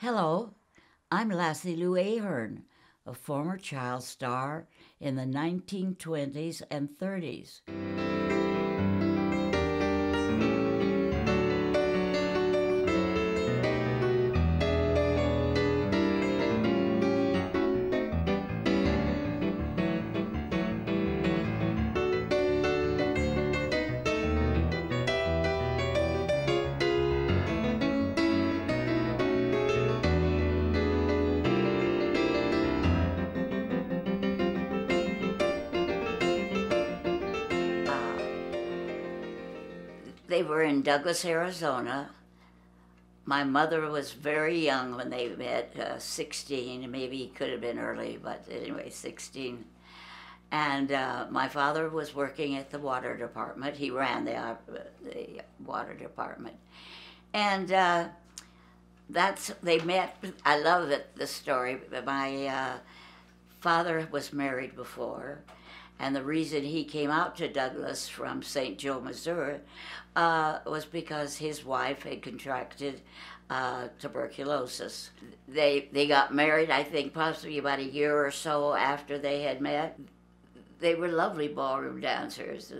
Hello, I'm Lassie Lou Ahern, a former child star in the 1920s and 30s. They were in Douglas, Arizona. My mother was very young when they met, uh, 16, maybe he could have been early, but anyway, 16. And uh, my father was working at the water department. He ran the, uh, the water department. And uh, that's, they met, I love it, the story. My uh, father was married before, and the reason he came out to Douglas from St. Joe, Missouri, uh, was because his wife had contracted uh, tuberculosis. They they got married, I think, possibly about a year or so after they had met. They were lovely ballroom dancers.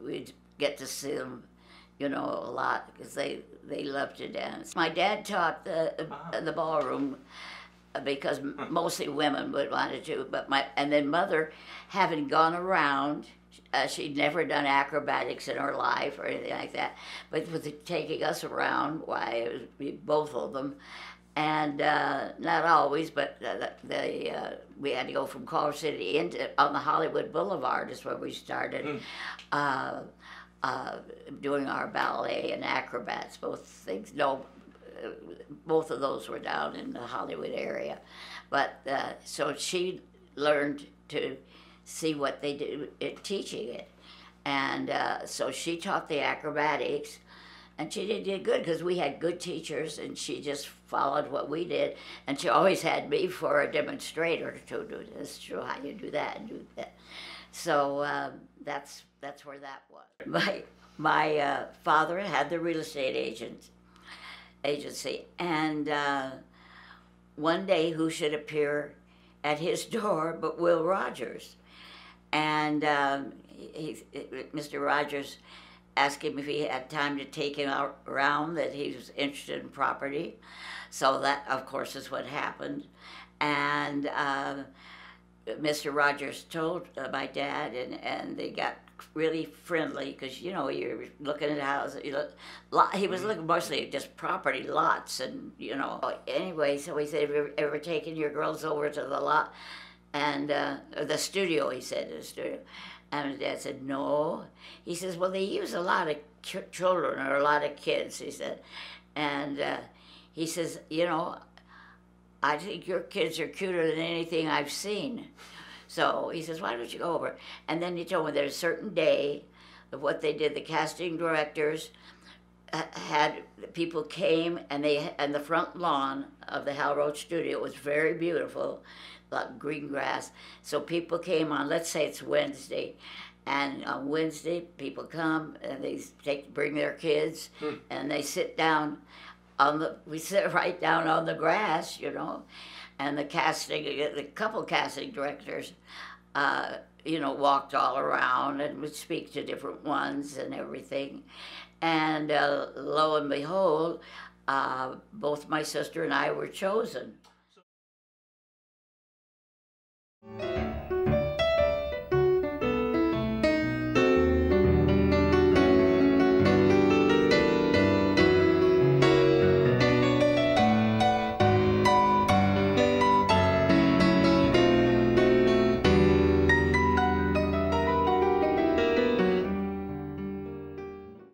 We'd get to see them, you know, a lot because they they loved to dance. My dad taught the the ballroom because mostly women would want to do. But my and then mother, having gone around, uh, she'd never done acrobatics in her life or anything like that. But with taking us around, why it was we- both of them, and uh, not always, but uh, they uh, we had to go from Culver City into on the Hollywood Boulevard is where we started. Uh, uh, doing our ballet and acrobats, both things. No, both of those were down in the Hollywood area. But uh, so she learned to see what they do teaching it. And uh, so she taught the acrobatics, and she did, did good because we had good teachers, and she just followed what we did. And she always had me for a demonstrator to do this, show how you do that and do that. So um, that's that's where that was. My my uh, father had the real estate agent agency, and uh, one day who should appear at his door but Will Rogers, and um, he, he, Mr. Rogers asked him if he had time to take him out around that he was interested in property, so that of course is what happened, and. Uh, Mr. Rogers told uh, my dad, and, and they got really friendly because you know you're looking at houses. You look, lot, he was looking mostly at just property lots, and you know. Anyway, so he said, "Have you ever taken your girls over to the lot and uh, the studio?" He said, "The studio." And his dad said, "No." He says, "Well, they use a lot of ch- children or a lot of kids." He said, and uh, he says, "You know." I think your kids are cuter than anything I've seen. So he says, why don't you go over? And then he told me there's a certain day of what they did. The casting directors uh, had people came and they and the front lawn of the Hal Roach studio was very beautiful, like green grass. So people came on. Let's say it's Wednesday, and on Wednesday people come and they take bring their kids and they sit down on the we sit right down on the grass, you know, and the casting the couple casting directors, uh, you know, walked all around and would speak to different ones and everything, and uh, lo and behold, uh, both my sister and I were chosen. So